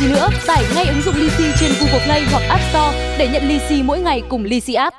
gì nữa, tải ngay ứng dụng Lisi trên Google Play hoặc App Store để nhận lì xì mỗi ngày cùng Lisi App.